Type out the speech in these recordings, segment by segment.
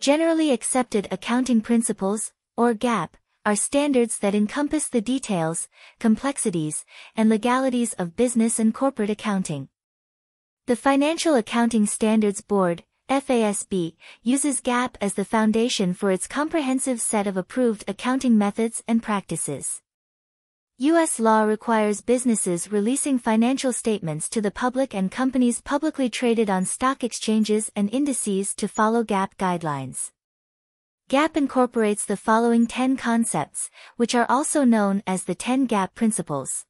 Generally accepted accounting principles, or GAAP, are standards that encompass the details, complexities, and legalities of business and corporate accounting. The Financial Accounting Standards Board, FASB, uses GAAP as the foundation for its comprehensive set of approved accounting methods and practices. U.S. law requires businesses releasing financial statements to the public and companies publicly traded on stock exchanges and indices to follow GAAP guidelines. GAAP incorporates the following 10 concepts, which are also known as the 10 GAAP principles.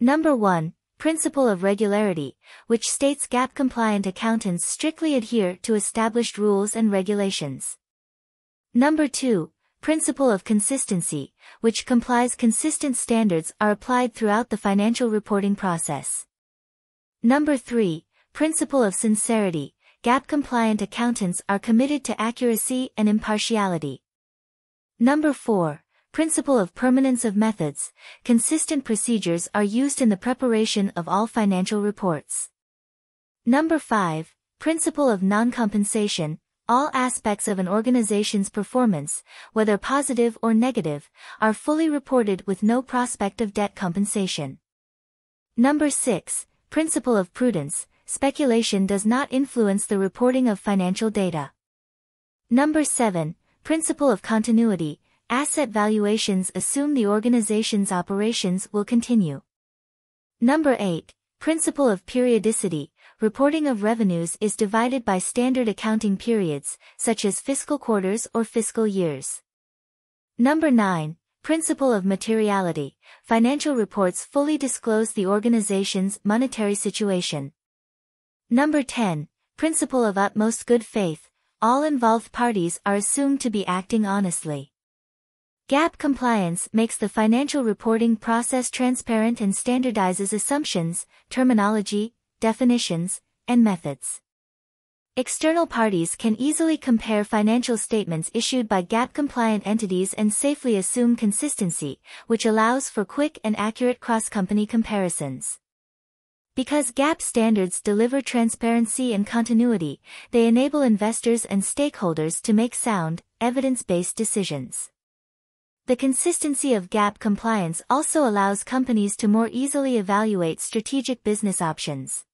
Number 1. Principle of regularity, which states GAAP-compliant accountants strictly adhere to established rules and regulations. Number 2. Principle of consistency, which complies consistent standards are applied throughout the financial reporting process. Number 3. Principle of sincerity, GAAP-compliant accountants are committed to accuracy and impartiality. Number 4. Principle of permanence of methods. Consistent procedures are used in the preparation of all financial reports. Number 5. Principle of non-compensation. All aspects of an organization's performance, whether positive or negative, are fully reported with no prospect of debt compensation. Number 6. Principle of prudence speculation does not influence the reporting of financial data. Number 7. Principle of continuity. Asset valuations assume the organization's operations will continue. Number 8. Principle of periodicity. Reporting of revenues is divided by standard accounting periods, such as fiscal quarters or fiscal years. Number 9. Principle of materiality. Financial reports fully disclose the organization's monetary situation. Number 10. Principle of utmost good faith. All involved parties are assumed to be acting honestly. GAAP compliance makes the financial reporting process transparent and standardizes assumptions, terminology, definitions, and methods. External parties can easily compare financial statements issued by GAAP-compliant entities and safely assume consistency, which allows for quick and accurate cross-company comparisons. Because GAAP standards deliver transparency and continuity, they enable investors and stakeholders to make sound, evidence-based decisions. The consistency of GAAP compliance also allows companies to more easily evaluate strategic business options.